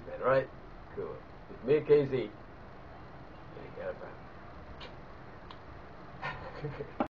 Spaceman, right? Cool. It's me, KZ. Take care,